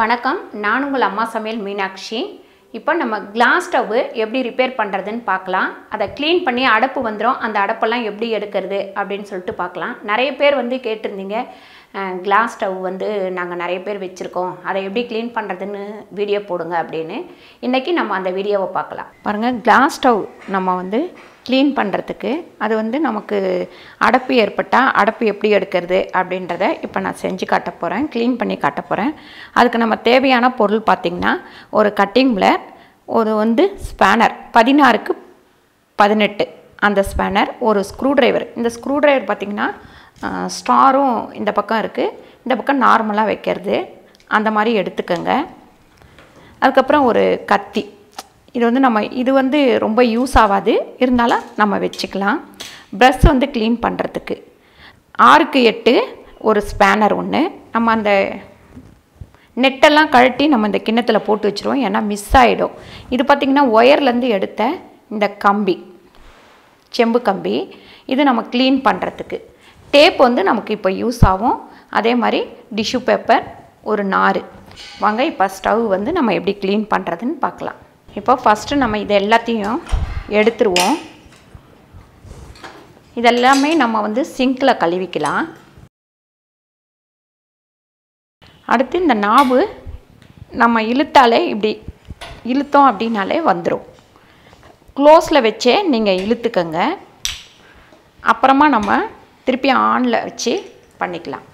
வணக்கம். நான் உங்கள் அம்மா சமையல் மீனாட்சி. இப்போ நம்ம கிளாஸ் ஸ்டவ் எப்படி ரிப்பேர் பண்ணுறதுன்னு பார்க்கலாம். அதை க்ளீன் பண்ணி அடப்பு வந்துடும் அந்த அடப்பெல்லாம் எப்படி எடுக்கிறது அப்படின்னு சொல்லிட்டு பார்க்கலாம். நிறைய பேர் வந்து கேட்டிருந்தீங்க கிளாஸ் ஸ்டவ் வந்து நாங்கள் நிறைய பேர் வச்சுருக்கோம். அதை எப்படி க்ளீன் பண்ணுறதுன்னு வீடியோ போடுங்க அப்படின்னு. இன்றைக்கி நம்ம அந்த வீடியோவை பார்க்கலாம். பாருங்கள் கிளாஸ் ஸ்டவ் நம்ம வந்து க்ளீன் பண்ணுறதுக்கு அது வந்து நமக்கு அடப்பு ஏற்பட்டால் அடப்பு எப்படி எடுக்கிறது அப்படின்றத இப்போ நான் செஞ்சு காட்ட போகிறேன் க்ளீன் பண்ணி காட்ட போகிறேன் அதுக்கு நம்ம தேவையான பொருள் பார்த்திங்கன்னா ஒரு கட்டிங் பிளர் ஒரு வந்து ஸ்பேனர் பதினாறுக்கு பதினெட்டு அந்த ஸ்பேனர் ஒரு ஸ்க்ரூ டிரைவர் இந்த ஸ்க்ரூ டிரைவர் பார்த்திங்கன்னா ஸ்டாரும் இந்த பக்கம் இருக்குது இந்த பக்கம் நார்மலாக வைக்கிறது. அந்த மாதிரி எடுத்துக்கோங்க. அதுக்கப்புறம் ஒரு கத்தி. இது வந்து நம்ம இது வந்து ரொம்ப யூஸ் ஆகாது. இருந்தாலும் நம்ம வச்சுக்கலாம். ப்ரஷ் வந்து க்ளீன் பண்ணுறதுக்கு ஆறுக்கு எட்டு ஒரு ஸ்பேனர் ஒன்று நம்ம அந்த நெட்டெல்லாம் கழட்டி நம்ம இந்த கிண்ணத்தில் போட்டு வச்சுருவோம். ஏன்னா மிஸ் ஆகிடும் இது பார்த்திங்கன்னா ஒயர்லேருந்து எடுத்த இந்த கம்பி செம்பு கம்பி இது நம்ம க்ளீன் பண்ணுறதுக்கு டேப் வந்து நமக்கு இப்போ யூஸ் ஆகும். அதே மாதிரி டிஷ்யூ பேப்பர் ஒரு நார் வாங்க இப்போ ஸ்டவ் வந்து நம்ம எப்படி க்ளீன் பண்ணுறதுன்னு பார்க்கலாம். இப்போ ஃபஸ்ட்டு நம்ம இது எல்லாத்தையும் எடுத்துருவோம். இதெல்லாமே நம்ம வந்து சிங்கில் கழுவிக்கலாம். அடுத்து இந்த நாவு நம்ம இழுத்தாலே இப்படி இழுத்தோம் அப்படின்னாலே வந்துடும் க்ளோஸில் வச்சே நீங்கள் இழுத்துக்கங்க. அப்புறமா நம்ம திருப்பி ஆனில் வச்சு பண்ணிக்கலாம்.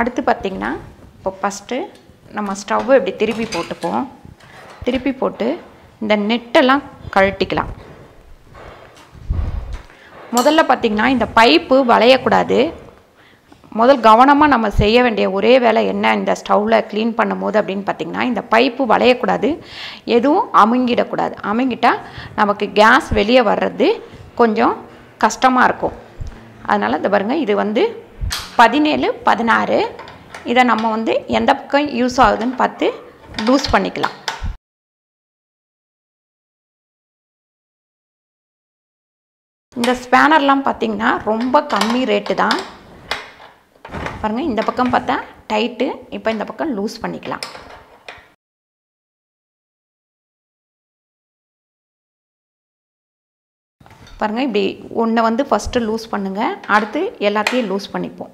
அடுத்து பார்த்திங்கன்னா இப்போ ஃபஸ்ட்டு நம்ம ஸ்டவ்வை இப்படி திருப்பி போட்டுப்போம். திருப்பி போட்டு இந்த நெட்டெல்லாம் கழட்டிக்கலாம். முதல்ல பார்த்திங்கன்னா இந்த பைப்பு வளையக்கூடாது. முதல் கவனமாக நம்ம செய்ய வேண்டிய ஒரே வேலை என்ன? இந்த ஸ்டவ்வில் க்ளீன் பண்ணும்போது அப்படின்னு பார்த்திங்கன்னா இந்த பைப்பு வளையக்கூடாது. எதுவும் அமுங்கிடக்கூடாது. அமுங்கிட்டால் நமக்கு கேஸ் வெளியே வர்றது கொஞ்சம் கஷ்டமாக இருக்கும். அதனால் இந்த பாருங்கள் இது வந்து பதினேழு பதினாறு. இதை நம்ம வந்து எந்த பக்கம் யூஸ் ஆகுதுன்னு பார்த்து லூஸ் பண்ணிக்கலாம். இந்த ஸ்பேனர்லாம் பார்த்திங்கன்னா ரொம்ப கம்மி ரேட்டு தான். பாருங்கள் இந்த பக்கம் பார்த்தா டைட்டு இப்போ இந்த பக்கம் லூஸ் பண்ணிக்கலாம். பாருங்கள் இப்படி ஒன்றை வந்து ஃபஸ்ட்டு லூஸ் பண்ணுங்கள் அடுத்து எல்லாத்தையும் லூஸ் பண்ணிப்போம்.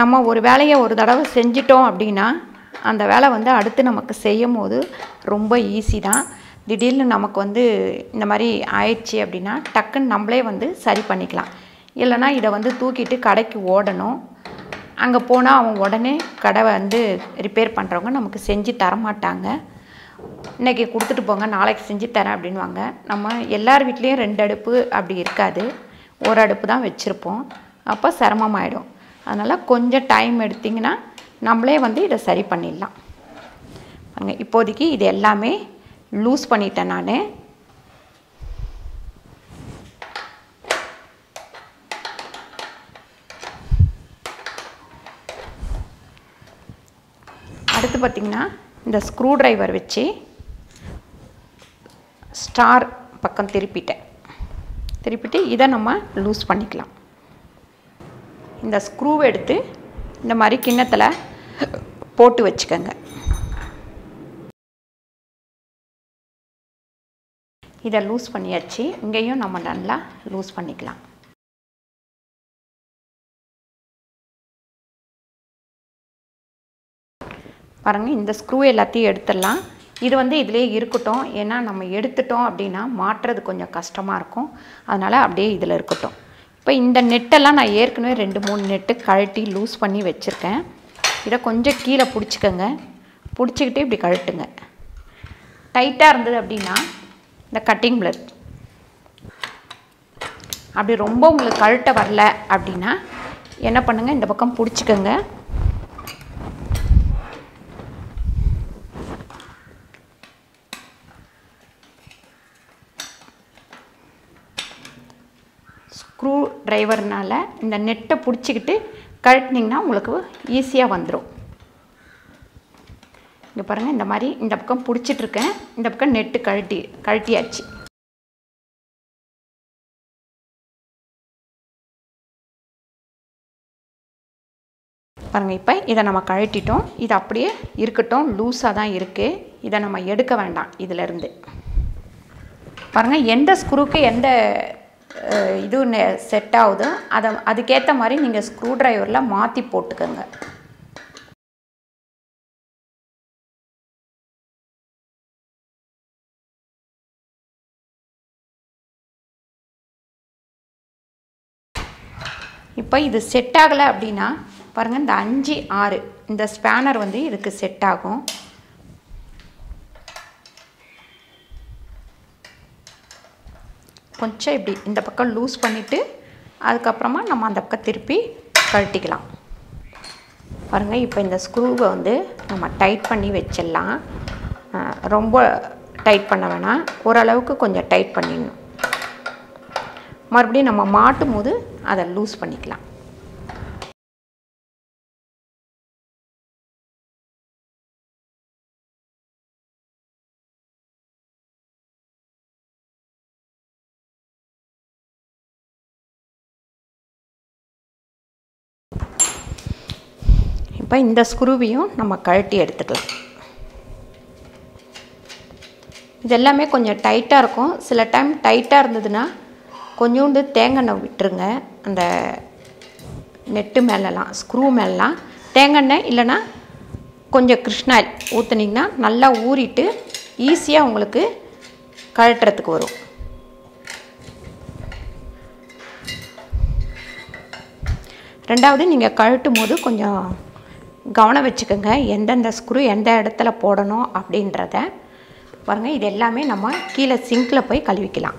நம்ம ஒரு வேலையை ஒரு தடவை செஞ்சிட்டோம் அப்படின்னா அந்த வேலை வந்து அடுத்து நமக்கு செய்யும் போது ரொம்ப ஈஸி தான். திடீர்னு நமக்கு வந்து இந்த மாதிரி ஆயிடுச்சு அப்படின்னா டக்குன்னு நம்மளே வந்து சரி பண்ணிக்கலாம். இல்லைனா இதை வந்து தூக்கிட்டு கடைக்கு ஓடணும். அங்கே போனால் அவன் உடனே கடை வந்து ரிப்பேர் பண்ணுறவங்க நமக்கு செஞ்சு தரமாட்டாங்க இன்றைக்கி கொடுத்துட்டு போங்க நாளைக்கு செஞ்சு தரேன் அப்படின்வாங்க நம்ம எல்லார் வீட்லேயும் ரெண்டு அடுப்பு அப்படி இருக்காது. ஒரு அடுப்பு தான் வச்சுருப்போம். அப்போ சிரமமாயிடும். அதனால் கொஞ்சம் டைம் எடுத்திங்கன்னா நம்மளே வந்து இதை சரி பண்ணிடலாம். பாருங்க இப்போதைக்கு இது எல்லாமே லூஸ் பண்ணிட்டேன் நான். அடுத்து பார்த்திங்கன்னா இந்த ஸ்க்ரூ ட்ரைவர் வச்சு ஸ்டார் பக்கம் திருப்பிட்டேன். திருப்பிட்டு இதை நம்ம லூஸ் பண்ணிக்கலாம். இந்த ஸ்க்ரூவை எடுத்து இந்த மாதிரி கிண்ணத்தில் போட்டு வச்சுக்கோங்க. இதை லூஸ் பண்ணியாச்சு. இங்கேயும் நம்ம நல்லா லூஸ் பண்ணிக்கலாம். பாருங்கள் இந்த ஸ்க்ரூ எல்லாத்தையும் எடுத்துடலாம். இது வந்து இதிலே இருக்கட்டும். ஏன்னா நம்ம எடுத்துட்டோம் அப்படின்னா மாட்டுறது கொஞ்சம் கஷ்டமாக இருக்கும். அதனால் அப்படியே இதில் இருக்கட்டும். இப்போ இந்த நெட்டெல்லாம் நான் ஏற்கனவே ரெண்டு மூணு நெட்டு கழட்டி லூஸ் பண்ணி வச்சுருக்கேன். இதை கொஞ்சம் கீழே பிடிச்சிக்கோங்க. பிடிச்சிக்கிட்டே இப்படி கழட்டுங்க. டைட்டாக இருந்தது அப்படின்னா இந்த கட்டிங் பிளர் அப்படி ரொம்ப உங்களுக்கு கழட்ட வரல அப்படின்னா என்ன பண்ணுங்கள் இந்த பக்கம் பிடிச்சிக்கோங்க. ஸ்க்ரூ ட்ரைவர்னால் இந்த நெட்டை பிடிச்சிக்கிட்டு கழட்டினிங்கன்னா உங்களுக்கு ஈஸியாக வந்துடும் இங்கே பாருங்கள் இந்த மாதிரி இந்த பக்கம் பிடிச்சிட்ருக்கேன். இந்த பக்கம் நெட்டு கழட்டி கழட்டியாச்சு. பாருங்கள் இப்போ இதை நம்ம கழட்டிட்டோம். இது அப்படியே இருக்கட்டும் லூஸாக தான் இருக்குது இதை நம்ம எடுக்க வேண்டாம் இதிலேருந்து. பாருங்கள் எந்த ஸ்க்ரூக்கு எந்த இது செட் ஆகுதோ அதை அதுக்கேற்ற மாதிரி நீங்கள் ஸ்க்ரூ ட்ரைவரில் மாற்றி போட்டுக்கோங்க. இப்போ இது செட் ஆகலை அப்படின்னா பாருங்கள் இந்த அஞ்சு ஆறு இந்த ஸ்பேனர் வந்து இதுக்கு செட் ஆகும். கொஞ்சம் இப்படி இந்த பக்கம் லூஸ் பண்ணிவிட்டு அதுக்கப்புறமா நம்ம அந்த பக்கம் திருப்பி கழட்டிக்கலாம். பாருங்கள் இப்போ இந்த ஸ்க்ரூவை வந்து நம்ம டைட் பண்ணி வச்சிடலாம். ரொம்ப டைட் பண்ண வேணாம். ஓரளவுக்கு கொஞ்சம் டைட் பண்ணிடணும். மறுபடியும் நம்ம மாட்டும் போது அதை லூஸ் பண்ணிக்கலாம். இப்போ இந்த ஸ்க்ரூவையும் நம்ம கழட்டி எடுத்துக்கலாம். இது எல்லாமே கொஞ்சம் டைட்டாக இருக்கும். சில டைம் டைட்டாக இருந்ததுன்னா கொஞ்சோண்டு தேங்காய் எண்ணெய் விட்டுருங்க. அந்த நெட்டு மேலெலாம் ஸ்க்ரூ மேலெலாம். தேங்காய் எண்ணெய் இல்லைன்னா கொஞ்சம் கிருஷ்ணாயில் ஊற்றுனீங்கன்னா நல்லா ஊறிட்டு ஈஸியாக உங்களுக்கு கழட்டுறதுக்கு வரும். ரெண்டாவது நீங்கள் கழட்டும் போது கொஞ்சம் கவனம் வச்சுக்கோங்க. எந்தெந்த ஸ்க்ரூ எந்த இடத்துல போடணும் அப்படின்றத. பாருங்கள் இது எல்லாமே நம்ம கீழே சிங்கில் போய் கழுவிக்கலாம்.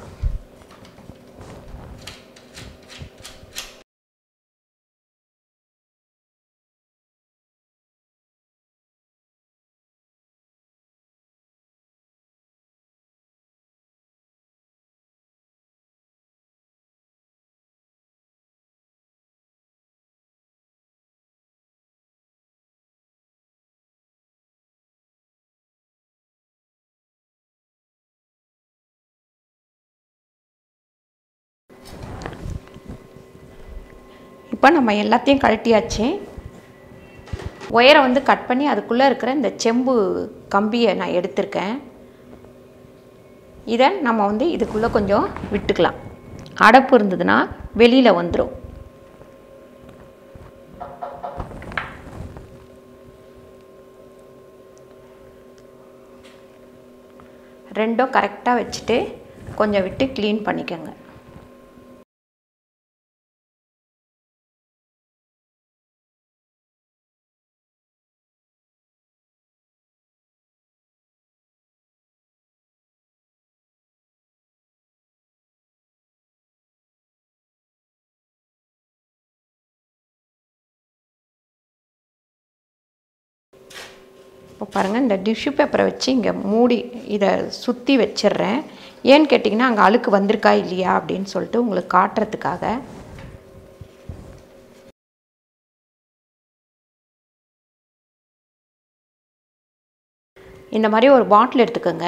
இப்போ நம்ம எல்லாத்தையும் கழட்டியாச்சு. ஒயரை வந்து கட் பண்ணி அதுக்குள்ளே இருக்கிற இந்த செம்பு கம்பியை நான் எடுத்திருக்கேன். இதை நம்ம வந்து இதுக்குள்ளே கொஞ்சம் விட்டுக்கலாம். அடப்பு இருந்ததுன்னா வெளியில் வந்துடும் ரெண்டும் கரெக்டாக வச்சுட்டு கொஞ்சம் விட்டு க்ளீன் பண்ணிக்கோங்க. இப்போ பாருங்கள் இந்த டிஷ்யூ பேப்பரை வச்சு இங்கே மூடி இதை சுற்றி வச்சிடுறேன். ஏன்னு கேட்டிங்கன்னா அங்கே அழுக்கு வந்திருக்கா இல்லையா அப்படின்னு சொல்லிட்டு உங்களுக்கு காட்டுறதுக்காக. இந்த மாதிரி ஒரு பாட்டில் எடுத்துக்கோங்க.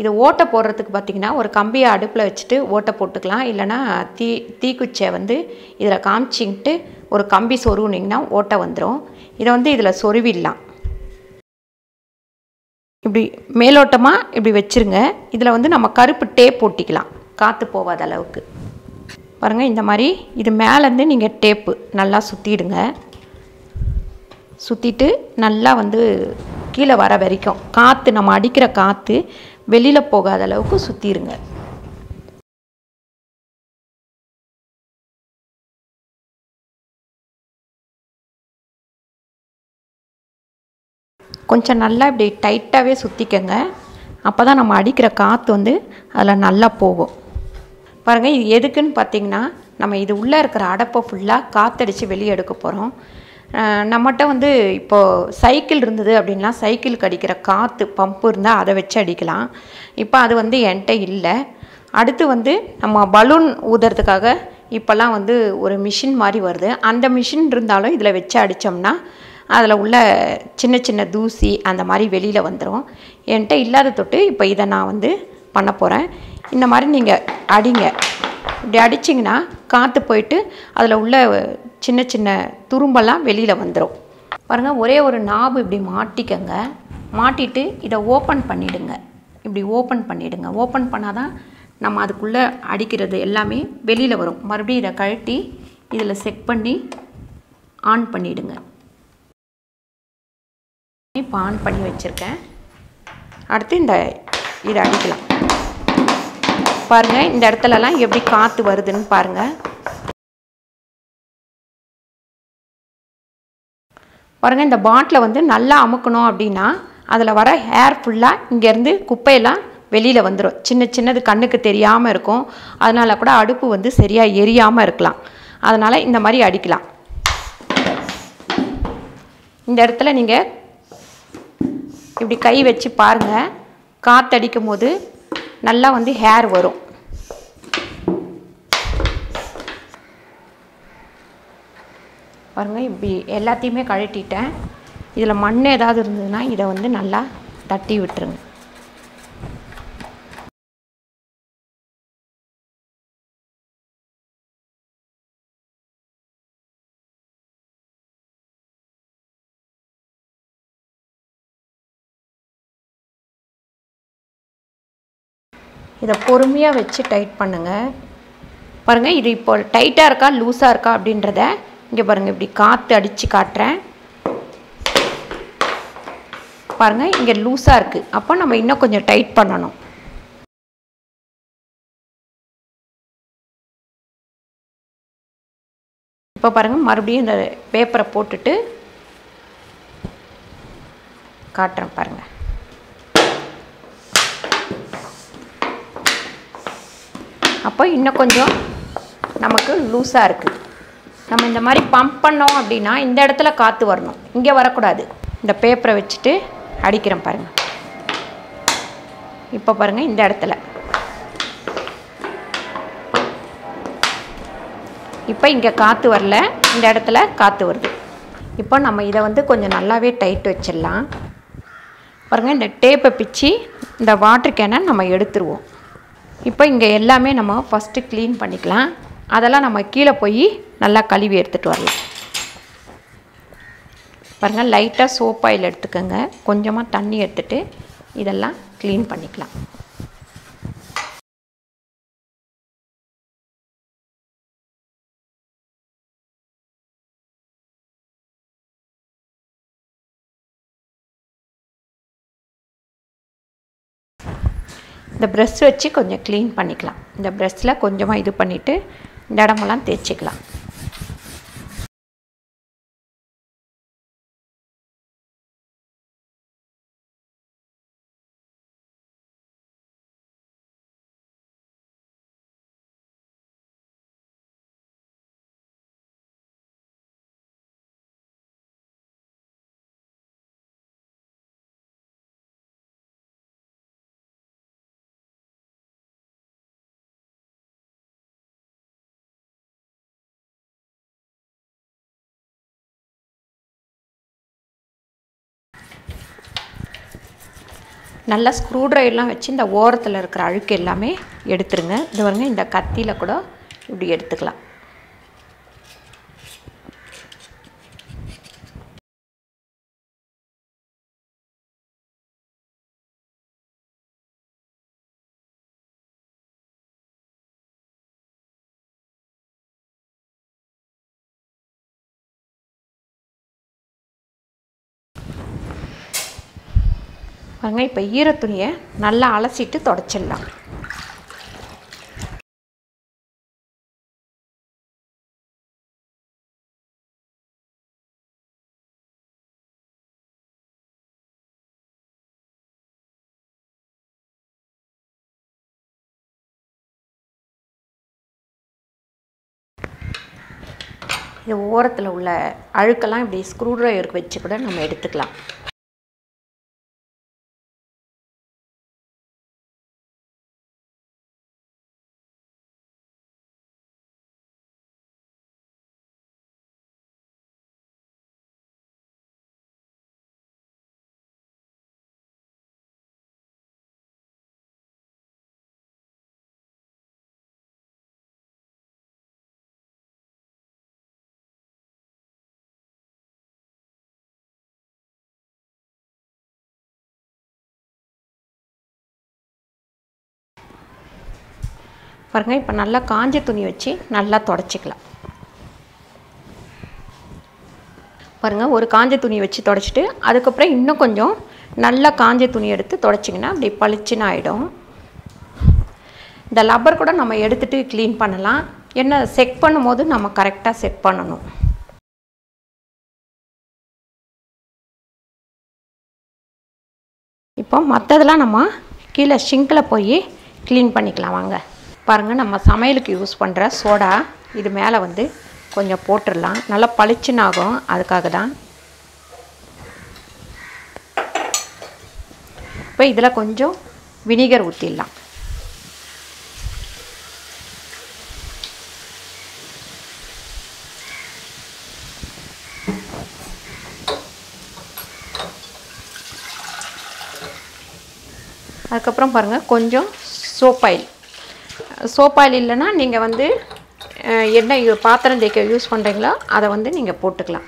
இது ஓட்டை போடுறதுக்கு பார்த்தீங்கன்னா ஒரு கம்பியை அடுப்பில் வச்சுட்டு ஓட்டை போட்டுக்கலாம். இல்லைன்னா தீ தீக்குச்சியை வந்து இதில் காமிச்சிக்கிட்டு ஒரு கம்பி சொருவுனிங்கன்னா ஓட்டை வந்துடும் இதை வந்து இதில் சொருவிடலாம். இப்படி மேலோட்டமாக இப்படி வச்சுருங்க. இதில் வந்து நம்ம கருப்பு டேப் ஒட்டிக்கலாம். காற்று போகாத அளவுக்கு. பாருங்கள் இந்த மாதிரி இது மேலேருந்து நீங்கள் டேப்பு நல்லா சுற்றிடுங்க சுற்றிட்டு நல்லா வந்து கீழே வர வரைக்கும் காற்று நம்ம அடிக்கிற காற்று வெளியில் போகாத அளவுக்கு சுற்றிடுங்க கொஞ்சம் நல்லா இப்படி டைட்டாகவே சுற்றிக்கங்க அப்போ தான் நம்ம அடிக்கிற காற்று வந்து அதில் நல்லா போகும். பாருங்கள் இது எதுக்குன்னு பார்த்தீங்கன்னா நம்ம இது உள்ளே இருக்கிற அடப்பை ஃபுல்லாக காற்றடிச்சு வெளியே எடுக்க போகிறோம் நம்மகிட்ட வந்து இப்போது சைக்கிள் இருந்தது அப்படின்னா சைக்கிளுக்கு அடிக்கிற காற்று பம்பு இருந்தால் அதை வச்சு அடிக்கலாம். இப்போ அது வந்து என்கிட்ட இல்லை. அடுத்து வந்து நம்ம பலூன் ஊதுறதுக்காக இப்போல்லாம் வந்து ஒரு மிஷின் மாதிரி வருது. அந்த மிஷின் இருந்தாலும் இதில் வச்சு அடித்தோம்னா அதில் உள்ள சின்ன சின்ன தூசி அந்த மாதிரி வெளியில் வந்துடும் என்கிட்ட இல்லாத தொட்டு இப்போ இதை நான் வந்து பண்ண போகிறேன் இந்த மாதிரி நீங்கள் அடிங்க. இப்படி அடிச்சிங்கன்னா காற்று போயிட்டு அதில் உள்ள சின்ன சின்ன துரும்பெல்லாம் வெளியில் வந்துடும் பாருங்கள் ஒரே ஒரு நாபு இப்படி மாட்டிக்கங்க. மாட்டிட்டு இதை ஓப்பன் பண்ணிவிடுங்க இப்படி ஓப்பன் பண்ணிவிடுங்க ஓப்பன் பண்ணால் தான் நம்ம அதுக்குள்ளே அடிக்கிறது எல்லாமே வெளியில் வரும். மறுபடியும் இதை கழட்டி இதில் செக் பண்ணி ஆன் பண்ணிவிடுங்க இப்போ ஆன் பண்ணி வச்சுருக்கேன். அடுத்து இந்த இதை அடிக்கலாம். பாருங்கள் இந்த இடத்துலலாம் எப்படி காற்று வருதுன்னு பாருங்கள் பாருங்கள் இந்த பாட்டில் வந்து நல்லா அமுக்கணும் அப்படின்னா அதில் வர ஹேர் ஃபுல்லாக இங்கேருந்து குப்பையெல்லாம் வெளியில் வந்துடும் சின்ன சின்னது கண்ணுக்கு தெரியாமல் இருக்கும். அதனால் கூட அடுப்பு வந்து சரியாக எரியாமல் இருக்கலாம். அதனால் இந்த மாதிரி அடிக்கலாம். இந்த இடத்துல நீங்கள் இப்படி கை வச்சு பாருங்கள் காற்றடிக்கும் போது நல்லா வந்து ஹேர் வரும். பாருங்கள் இப்படி எல்லாத்தையுமே கழட்டிட்டேன். இதில் மண் ஏதாவது இருந்ததுன்னா இதை வந்து நல்லா தட்டி விட்டுருங்க. இதை பொறுமையாக வச்சு டைட் பண்ணுங்கள் பாருங்கள் இது இப்போ டைட்டாக இருக்கா லூஸாக இருக்கா அப்படின்றத இங்கே பாருங்கள் இப்படி காற்று அடித்து காட்டுறேன். பாருங்கள் இங்கே லூஸாக இருக்குது அப்போ நம்ம இன்னும் கொஞ்சம் டைட் பண்ணணும். இப்போ பாருங்கள் மறுபடியும் இந்த பேப்பரை போட்டுட்டு காட்டுறேன் பாருங்கள் அப்போ இன்னும் கொஞ்சம் நமக்கு லூஸாக இருக்குது நம்ம இந்த மாதிரி பம்ப் பண்ணோம் அப்படின்னா இந்த இடத்துல காற்று வரணும். இங்கே வரக்கூடாது. இந்த பேப்பரை வச்சுட்டு அடிக்கிறேன் பாருங்கள் இப்போ பாருங்கள் இந்த இடத்துல. இப்போ இங்கே காற்று வரல. இந்த இடத்துல காற்று வருது. இப்போ நம்ம இதை வந்து கொஞ்சம் நல்லாவே டைட் வச்சிடலாம். பாருங்கள் இந்த டேப்பை பிச்சு இந்த வாட்டர் கேனை நம்ம எடுத்துருவோம். இப்போ இங்கே எல்லாமே நம்ம ஃபஸ்ட்டு க்ளீன் பண்ணிக்கலாம். அதெல்லாம் நம்ம கீழே போய் நல்லா கழுவி எடுத்துகிட்டு வரலாம். பாருங்கள் லைட்டாக சோப்பாயில் எடுத்துக்கோங்க. கொஞ்சமாக தண்ணி எடுத்துகிட்டு இதெல்லாம் க்ளீன் பண்ணிக்கலாம். இந்த ப்ரெஷ் வச்சு கொஞ்சம் க்ளீன் பண்ணிக்கலாம். இந்த ப்ரெஷ்ஷில் கொஞ்சமாக இது பண்ணிவிட்டு இந்த இடமெல்லாம் தேய்ச்சிக்கலாம். நல்லா ஸ்க்ரூ ட்ரைவர்லாம் வச்சு இந்த ஓரத்தில் இருக்கிற அழுக்கு எல்லாமே எடுத்துருங்க. இது பாருங்க இந்த கத்தியில் கூட இப்படி எடுத்துக்கலாம். பாருங்க இப்போ ஈரத்துணியை நல்லா அலசிட்டு தொடச்சிடலாம். இது ஓரத்தில் உள்ள அழுக்கெல்லாம் இப்படி ஸ்க்ரூ ட்ரைவருக்கு வச்சு கூட நம்ம எடுத்துக்கலாம். பாருங்கள் இப்போ நல்லா காஞ்ச துணி வச்சு நல்லா தொடச்சிக்கலாம். பாருங்கள் ஒரு காஞ்ச துணி வச்சு தொடச்சிட்டு அதுக்கப்புறம் இன்னும் கொஞ்சம் நல்லா காஞ்ச துணி எடுத்து தொடச்சிங்கன்னா அப்படி பளிச்சுன்னு ஆகிடும் இந்த லப்பர் கூட நம்ம எடுத்துகிட்டு க்ளீன் பண்ணலாம். என்ன செக் பண்ணும்போது நம்ம கரெக்டாக செக் பண்ணணும். இப்போ மற்றதெல்லாம் நம்ம கீழே ஷிங்கில் போய் க்ளீன் பண்ணிக்கலாம் வாங்க. பாருங்கள் நம்ம சமையலுக்கு யூஸ் பண்ணுற சோடா இது மேலே வந்து கொஞ்சம் போட்டுடலாம் நல்லா பளிச்சுனாகும் ஆகும். அதுக்காக தான். இப்போ இதில் கொஞ்சம் வினிகர் ஊற்றிடலாம் அதுக்கப்புறம் பாருங்கள் கொஞ்சம் சோப்பாயில் ஆயில் சோப் ஆயில் இல்லைன்னா நீங்கள் வந்து என்ன பாத்திரம் தேய்க்க யூஸ் பண்ணுறீங்களோ அதை வந்து நீங்கள் போட்டுக்கலாம்.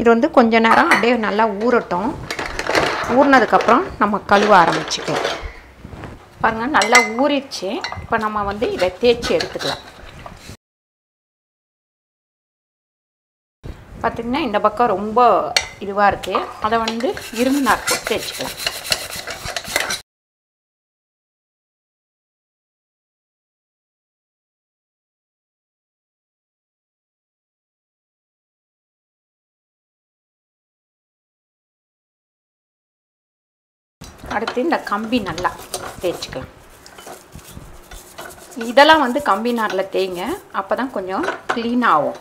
இது வந்து கொஞ்ச நேரம் அப்படியே நல்லா ஊறட்டும். ஊறினதுக்கப்புறம் நம்ம கழுவ ஆரம்பிச்சுக்கலாம். பாருங்கள் நல்லா ஊறிடுச்சு. இப்போ நம்ம வந்து இதை தேய்ச்சி எடுத்துக்கலாம். பார்த்திங்கன்னா இந்த பக்கம் ரொம்ப இதுவாக இருக்குது அதை வந்து இரும்பு நார் தேய்ச்சிக்கலாம். அடுத்து இந்த கம்பி நல்லா தேய்ச்சிக்கலாம். இதெல்லாம் வந்து கம்பி நாரில் தேய்ங்க அப்போ தான் கொஞ்சம் க்ளீன் ஆகும்.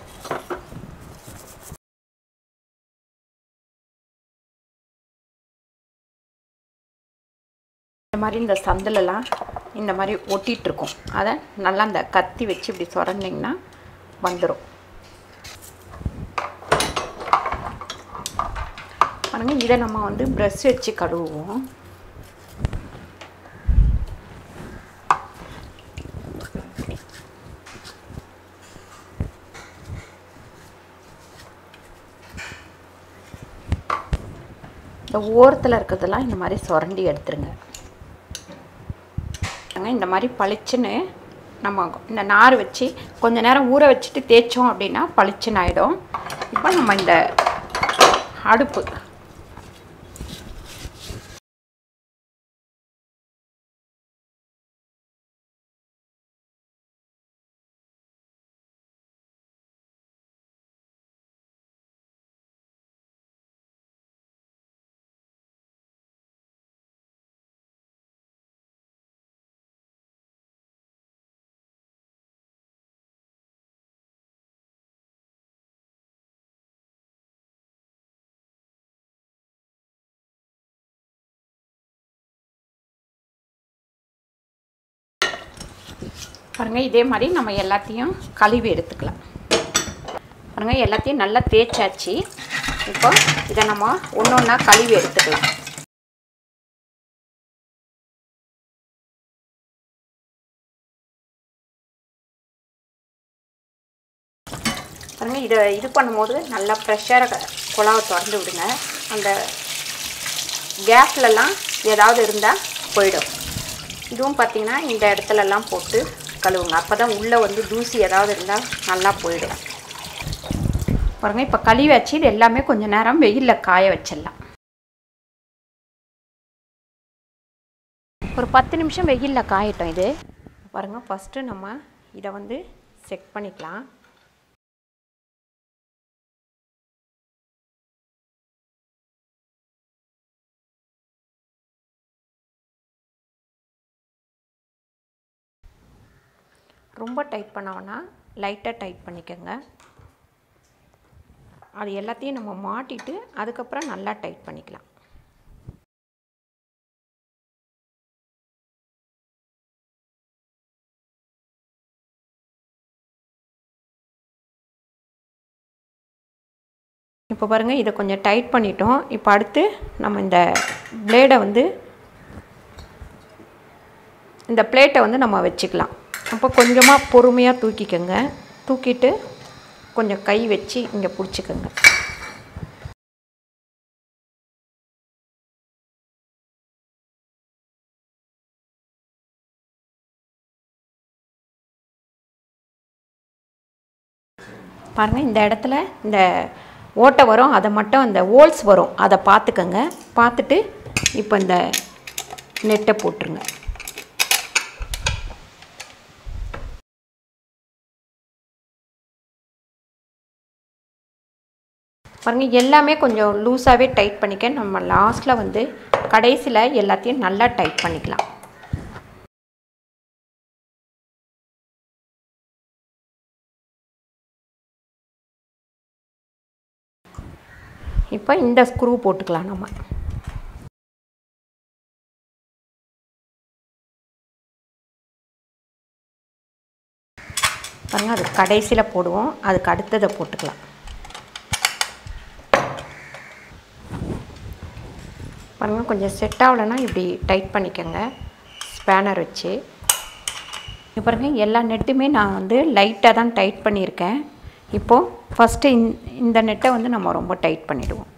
இந்த மாதிரி இந்த சந்திலெல்லாம் இந்த மாதிரி ஒட்டிகிட்டு இருக்கும் அதை நல்லா இந்த கத்தி வச்சு இப்படி சுரண்டிங்கன்னா வந்துடும் பாருங்கள் இதை நம்ம வந்து ப்ரெஷ் வச்சு கழுவுவோம். இந்த ஓரத்தில் இருக்கிறதெல்லாம் இந்த மாதிரி சுரண்டி எடுத்துருங்க. இந்த மாதிரி பளிச்சுன்னு நம்ம இந்த நார் வச்சு கொஞ்ச நேரம் ஊற வச்சுட்டு தேய்ச்சோம் அப்படின்னா பளிச்சுன்னு ஆகிடும் இப்போ நம்ம இந்த அடுப்பு பாருங்கள் இதே மாதிரி நம்ம எல்லாத்தையும் கழுவி எடுத்துக்கலாம். பாருங்கள் எல்லாத்தையும் நல்லா தேய்ச்சாச்சு. இப்போ இதை நம்ம ஒன்று ஒன்றா கழுவி எடுத்துக்கலாம். பாருங்கள் இதை இது பண்ணும்போது நல்லா ப்ரெஷரை குழாவை திறந்து விடுங்க. அந்த கேப்லலாம் ஏதாவது இருந்தால் போயிடும். இதுவும் பார்த்தீங்கன்னா இந்த இடத்துலலாம் போட்டு கழுவுங்க. அப்போ தான் உள்ளே வந்து தூசி ஏதாவது இருந்தால் நல்லா போயிடும். பாருங்க இப்போ கழுவி வச்சு இது எல்லாமே கொஞ்சம் நேரம் வெயிலில் காய வச்சிடலாம். ஒரு பத்து நிமிஷம் வெயிலில் காயட்டும் இது. பாருங்கள் ஃபஸ்ட்டு நம்ம இதை வந்து செக் பண்ணிக்கலாம். ரொம்ப டைட் பண்ண லைட்டாக டைட் பண்ணிக்கோங்க. அது எல்லாத்தையும் நம்ம மாட்டிட்டு அதுக்கப்புறம் நல்லா டைட் பண்ணிக்கலாம். இப்போ பாருங்கள் இதை கொஞ்சம் டைட் பண்ணிட்டோம். இப்போ அடுத்து நம்ம இந்த பிளேடை வந்து இந்த பிளேட்டை வந்து நம்ம வச்சுக்கலாம். அப்போ கொஞ்சமாக பொறுமையாக தூக்கிக்கோங்க. தூக்கிட்டு கொஞ்சம் கை வச்சு இங்கே பிடிச்சிக்கோங்க. பாருங்கள் இந்த இடத்துல இந்த ஓட்டை வரும் அதை மட்டும் அந்த ஹோல்ஸ் வரும். அதை பார்த்துக்கோங்க. பார்த்துட்டு இப்போ இந்த நெட்டை போட்டுருங்க. பாருங்கள் எல்லாமே கொஞ்சம் லூஸாகவே டைட் பண்ணிக்க. நம்ம லாஸ்ட்டில் வந்து கடைசியில் எல்லாத்தையும் நல்லா டைட் பண்ணிக்கலாம். இப்போ இந்த ஸ்க்ரூ போட்டுக்கலாம் நம்ம. பாருங்கள் அது கடைசியில் போடுவோம். அதுக்கு அடுத்ததை போட்டுக்கலாம். பாருங்கள் கொஞ்சம் செட் ஆகலைன்னா இப்படி டைட் பண்ணிக்கோங்க. ஸ்பேனர் வச்சு. இப்போ எல்லா நெட்டுமே நான் வந்து லைட்டாக தான் டைட் பண்ணியிருக்கேன். இப்போது ஃபஸ்ட்டு இந்த நெட்டை வந்து நம்ம ரொம்ப டைட் பண்ணிவிடுவோம்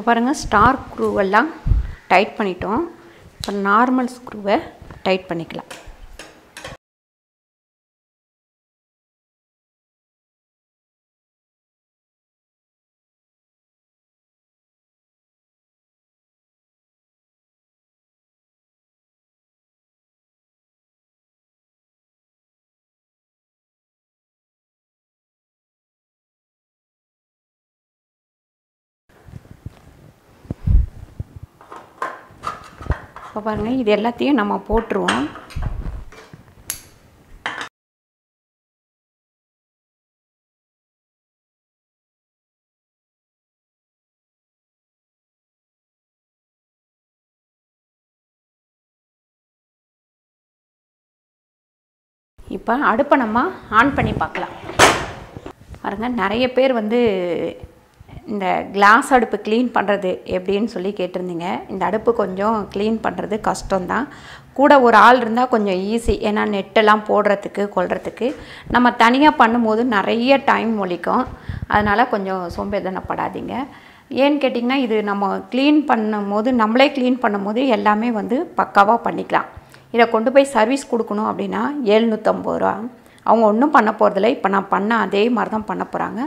இப்போ பாருங்கள் ஸ்டார் ஸ்க்ரூவெல்லாம் டைட் பண்ணிட்டோம். இப்போ நார்மல் ஸ்க்ரூவை டைட் பண்ணிக்கலாம். இப்போ பாருங்கள் இது எல்லாத்தையும் நம்ம போட்டுருவோம். இப்போ அடுப்பை நம்ம ஆன் பண்ணி பார்க்கலாம். பாருங்க நிறைய பேர் வந்து இந்த கிளாஸ் அடுப்பு க்ளீன் பண்ணுறது எப்படின்னு சொல்லி கேட்டிருந்தீங்க. இந்த அடுப்பு கொஞ்சம் க்ளீன் பண்ணுறது கஷ்டம்தான். கூட ஒரு ஆள் இருந்தால் கொஞ்சம் ஈஸி ஏன்னா நெட்டெல்லாம் போடுறதுக்கு கொள்றதுக்கு நம்ம தனியாக பண்ணும்போது நிறைய டைம் ஒழிக்கும். அதனால் கொஞ்சம் சோம்பேதனப்படாதீங்க ஏன்னு கேட்டிங்கன்னா இது நம்ம க்ளீன் பண்ணும்போது நம்மளே க்ளீன் பண்ணும்போது எல்லாமே வந்து பக்காவாக பண்ணிக்கலாம். இதை கொண்டு போய் சர்வீஸ் கொடுக்கணும் அப்படின்னா ஏழ்நூற்றம்பது ரூபா. அவங்க ஒன்றும் பண்ண போகிறதில்ல இப்போ நான் பண்ண அதே மாதிரி தான் பண்ண போகிறாங்க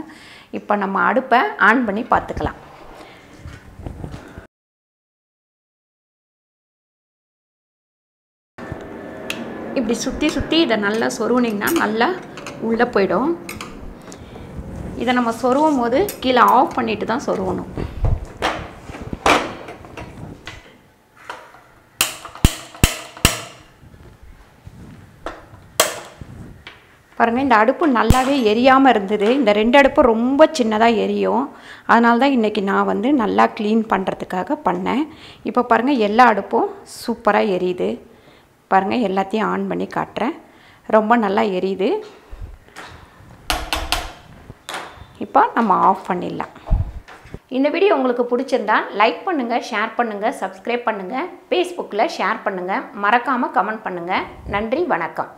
இப்போ நம்ம அடுப்பை ஆன் பண்ணி பார்த்துக்கலாம். இப்படி சுற்றி சுற்றி இதை நல்லா சொருவுனிங்கன்னா நல்லா உள்ளே போயிடும். இதை நம்ம சொருவும் போது கீழே ஆஃப் பண்ணிட்டு தான் சொருவணும். பாருங்கள் இந்த அடுப்பு நல்லாவே எரியாமல் இருந்தது. இந்த ரெண்டு அடுப்பு ரொம்ப சின்னதாக எரியும். அதனால தான் இன்றைக்கி நான் வந்து நல்லா க்ளீன் பண்ணுறதுக்காக பண்ணேன். இப்போ பாருங்கள் எல்லா அடுப்பும் சூப்பராக எரியுது. பாருங்கள் எல்லாத்தையும் ஆன் பண்ணி காட்டுறேன். ரொம்ப நல்லா எரியுது. இப்போ நம்ம ஆஃப் பண்ணிடலாம். இந்த வீடியோ உங்களுக்கு பிடிச்சிருந்தா லைக் பண்ணுங்கள் ஷேர் பண்ணுங்கள் சப்ஸ்கிரைப் பண்ணுங்கள் ஃபேஸ்புக்கில் ஷேர் பண்ணுங்கள் மறக்காமல் கமெண்ட் பண்ணுங்கள் நன்றி வணக்கம்.